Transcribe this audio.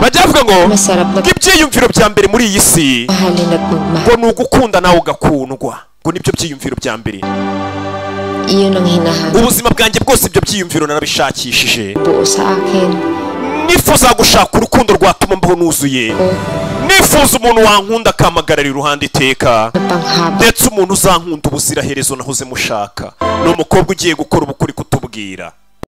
bajya bavuga ngo Masarap ibyiyumviro bya mbere muri iyi si ngo ni ugukunda nawe ugakundwa. Ngo ni byo byiyumviro bya mbere. Ubuzima bwanjye bwose ibyo byiyumviro narabishakishije. Nifuza gushaka urukundo rwatuma mbaho nuzuye. Nifuza umuntu wankunda akamagarara iruhande iteka. Ndetse umuntu uzankunda ubuziraherezo nahoze mushaka. Ni umukobwa ugiye gukora ubukuri kutubwira.